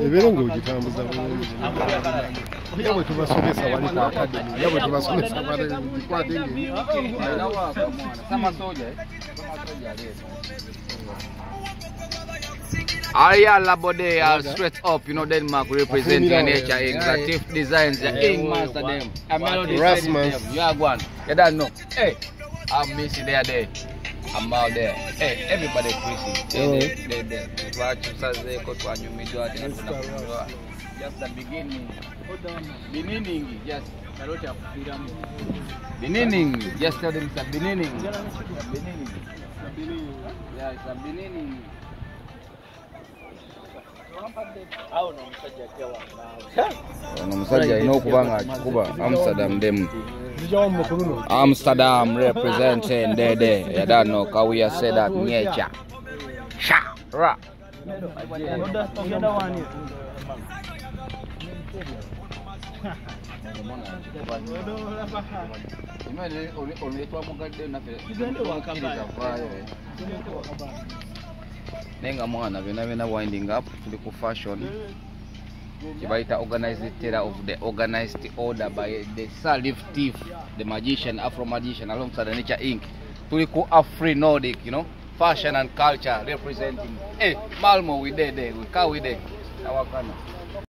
ebere ng'ogitambuza bulungi era bwe tubasomesa wali ku akademi era bwe tubasomesa Aya Labode uh, are straight up, you know, Denmark represent your nature in Yeah, yeah. creative designs, the ing master them. A melody Rasmus. You are one. You don't know. Hey, I'm missing there there. I'm out there. Hey, everybody crazy. Oh. They, they, they, tuwachusa zeko tuwanyumizwa tena tunakuwa just the beginning. Beginning, yes. Karoti ya kufikiria Mungu. Akikuba amsterdam demu amsterdam representing dede. Yadano kawuya seda nyecha sha ra. Nenga mwana byonna byonna winding up tuli fashion kibayita organized terror of the organized order by the salif thief the magician afro magician alongside the nature inc. Tuli ku afri nordic you know fashion and culture representing hey malmo we there there we car we there